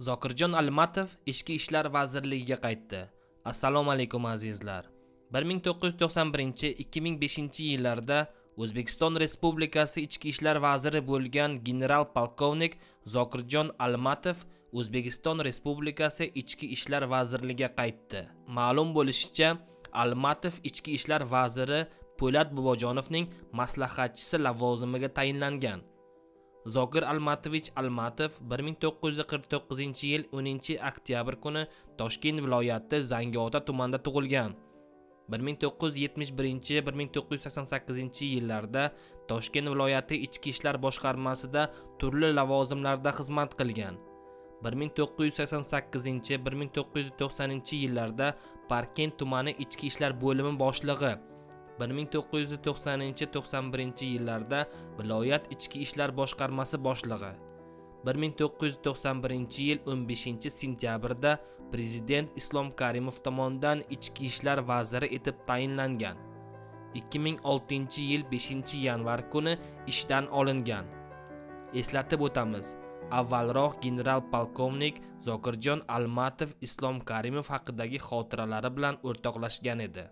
zokirjon almatov ichki ishlar vazirligiga qaytdi. Assalomu alaykum azizlar. 1991-2005 yillarda o'zbekiston respublikasi ichki ishlar vaziri bo'lgan general polkovnik zokirjon almatov o'zbekiston respublikasi ichki ishlar vazirligiga qaytdi. Ma'lum bo'lishicha almatov ichki ishlar vaziri po'lat bobojonovning maslahatchisi lavozimiga tayinlangan. Zokir almatovich almatov 1949 yil 10 oktyabr kuni toshkent viloyati zangiota tumanida tug'ilgan. 1971-1988 yillarda toshkent viloyati ichki ishlar boshqarmasida turli lavozimlarda xizmat qilgan. 1988-1990 yillarda parkent tumani ichki ishlar bo'limi boshlig'i 1990-91 yillarda viloyat ichki ishlar boshqarmasi boshlig'i. 1991 yil 15 sentyabrda prezident islom karimov tomonidan ichki ishlar vaziri etib tayinlangan. 2006 yil 5 yanvar kuni ishdan olingan. Eslatib o'tamiz avvalroq general polkovnik zokirjon almatov islom karimov haqidagi xotiralari bilan o'rtoqlashgan edi.